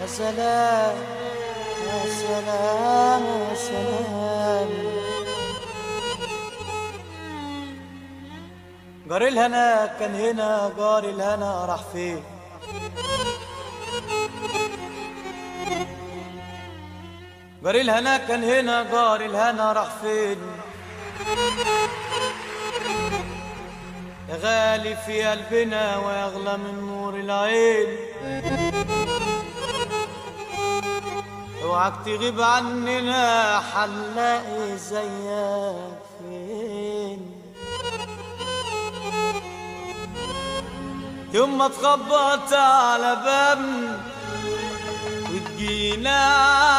يا سلام يا سلام يا سلام. جاري الهنا كان هنا جاري الهنا راح فين؟ جاري الهنا كان هنا جاري الهنا راح فين؟ يا غالي في قلبنا ويغلى من نور العين. اوعك تغيب عننا حنلاقي زيك فين يوم ما تخبط على بابنا وتجينا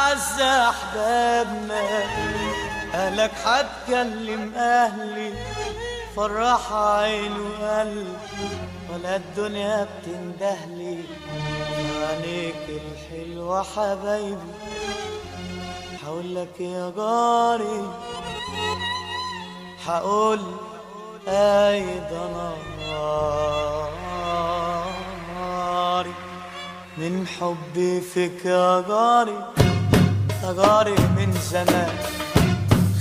عز أحبابنا أهلك هتكلم أهلي فرح عيني وقلبي ولا الدنيا بتندهلي. عينيك الحلوة حبايبي. هقول لك يا جاري هقول أيضا ناري. من حبي فيك يا جاري يا جاري من زمان.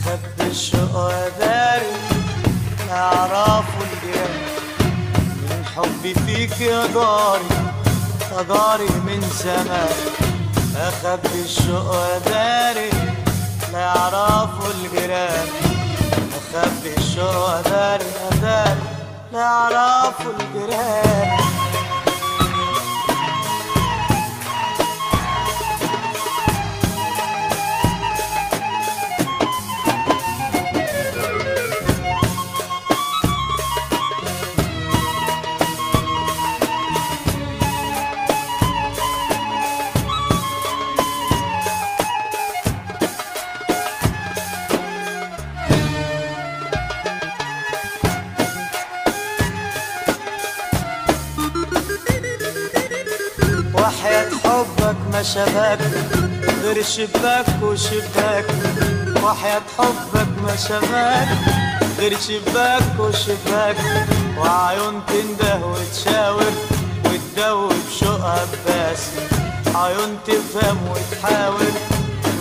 خب الشقا داري يعرفوا الجيران من حبي فيك يا جاري. يا جاري من زمان. اخبي الشقا داري لا يعرفوا الجيران اخبي الشقا داري داري لا يعرفوا الجيران ما شبك غير شباك وشباك. وحياة حبك ما شبك غير شباك وشباك. وعيون تنده وتشاور وتدوب شوقها بس. عيون تفهم وتحاول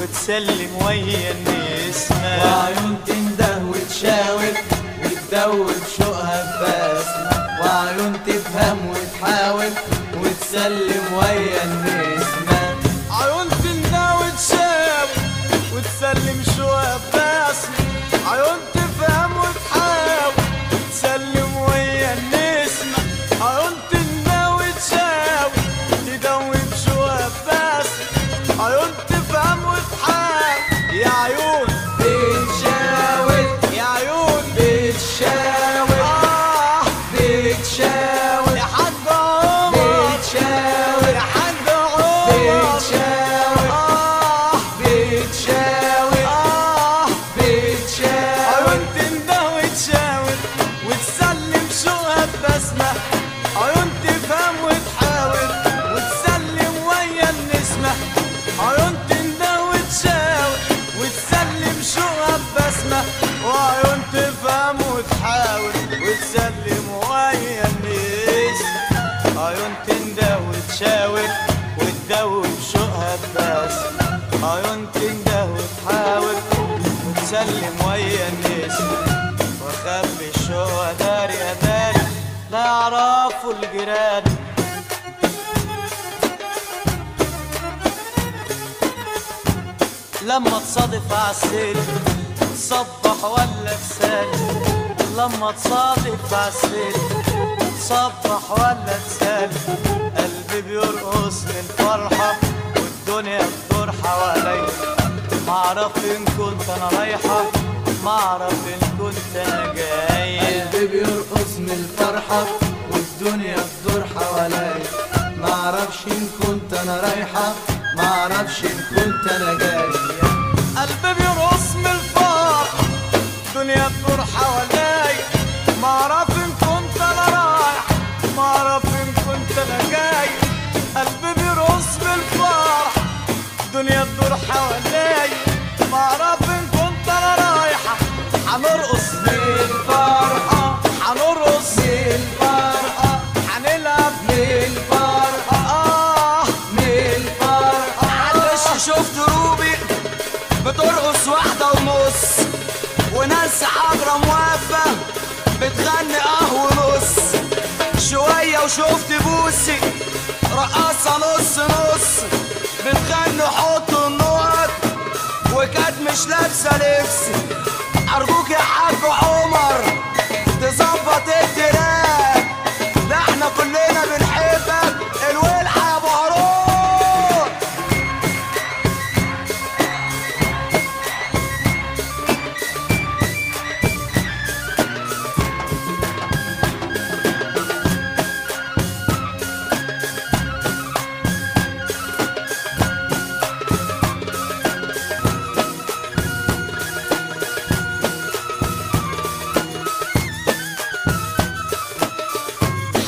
وتسلم ويا النسمة وعيون تنده وتشاور وتدوب شوقها ببسمة وعيون تفهم وتحاول وتسلم ويا النسمة picture عيون تنده وتشاور وتدوب شوقها ببسمة عيون تنده وتحاول وتسلم ويا النسمة واخبي الشوق داري اداري لا يعرفوا الجيران لما تصادف عالسيل تصبح ولا تسالي لما تصادف عالسيل تصبح ولا تسالي قلبي بيرقص من الفرحة والدنيا بتدور حواليا معرف إن كنت أنا رايحة معرف إن كنت أنا جاية. قلبي بيرقص من الفرحة والدنيا تدور حواليا معرفش إن كنت أنا رايحة معرفش إن كنت أنا جاية. قلبي بيرقص من الفرح الدنيا تدور حواليا ما أعرف إن كنت أنا رايح ما أعرف إن كنت أنا جاي. قلبي بيرقص بالفرح. الدنيا تدور حواليا. ما أعرف إن كنت أنا رايحه هنرقص للفرحه هنرقص للفرحه هنلعب للفرحه آه للفرحه معلش شفت روبي بترقص واحدة ونص وناس حاضره موافقة. لو شفت بوسي رقصة نص نص بتغني حط النقط وكانت مش لابسة لبس.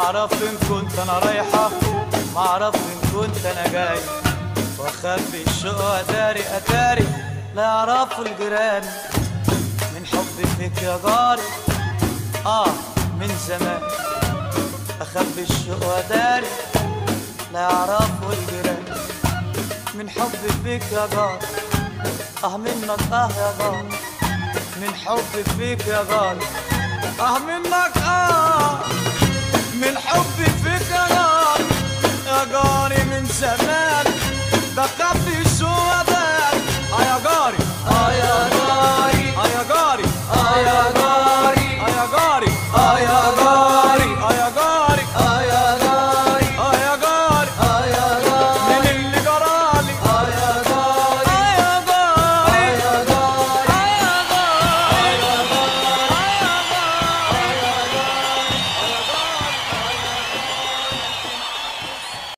ما اعرف إن كنت أنا رايحة ما اعرف إن كنت أنا جاي. وأخبي الشوق أداري اتاري لا يعرفوا الجيران. من حبي فيك يا جاري آه من زمان. أخبي الشوق أداري لا يعرفوا الجيران. من حبي فيك يا جار آه منك آه يا جار من حبي فيك يا جار آه منك آه. من حبي فيك يا جار يا جاري من زمان. خبي